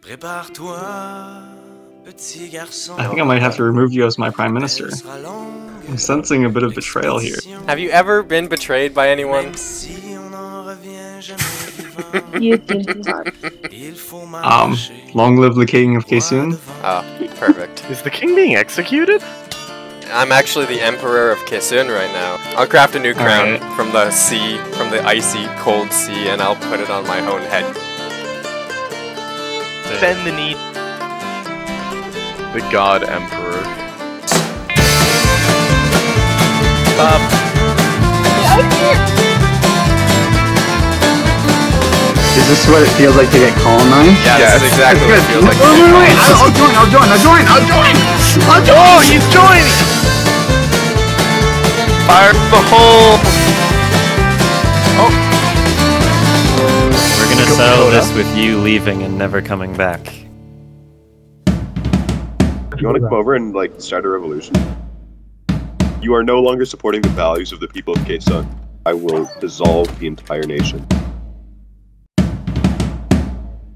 Prépare-toi, petit garçon. I think I might have to remove you as my prime minister. I'm sensing a bit of betrayal here. Have you ever been betrayed by anyone? You think not. Um, long live the king of Quéçeune. Oh, perfect. Is the king being executed? I'm actually the emperor of Quéçeune right now. I'll craft a new crown Alright. from the sea, from the icy, cold sea, and I'll put it on my own head. Bend the knee. The god emperor. Um. Is this what it feels like to get colonized? Yeah, Yes. this is exactly what it feels like. Oh, wait, wait, wait! I'll, I'll join! I'll join! I'll join! I'll join! I'll join! Oh, he's joining! Fire the hole! Settle this with you leaving and never coming back. You want to come over and like start a revolution? You are no longer supporting the values of the people of Quéçeune. I will dissolve the entire nation.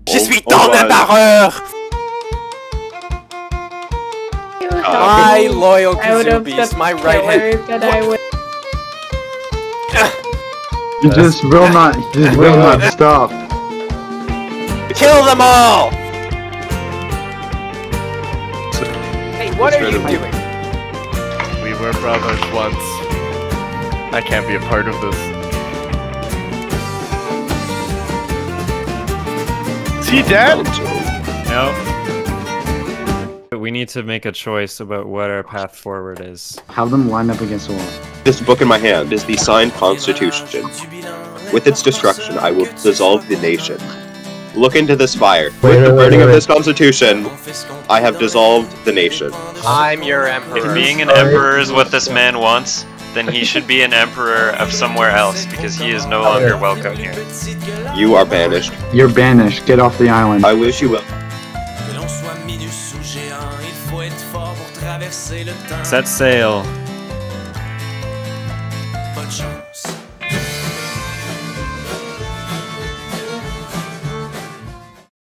Je suis Oh, ton my- empereur! My Uh, loyal I would have Kazubi's, my right hand. but I would. You just will not, just will not stop. Kill them all! Hey, what are you doing? We were brothers once. I can't be a part of this. Is he dead? No. We need to make a choice about what our path forward is. Have them line up against the wall. This book in my hand is the signed constitution. With its destruction, I will dissolve the nation. Look into this fire. Wait, With the wait, burning wait, of this constitution, I have dissolved the nation. I'm your emperor. If being an emperor is what this man wants, then he should be an emperor of somewhere else because he is no longer welcome here. You are banished. You're banished. Get off the island. I wish you well. Que l'on soit minus ou géant, il faut être fort pour traverser le temps. Set sail.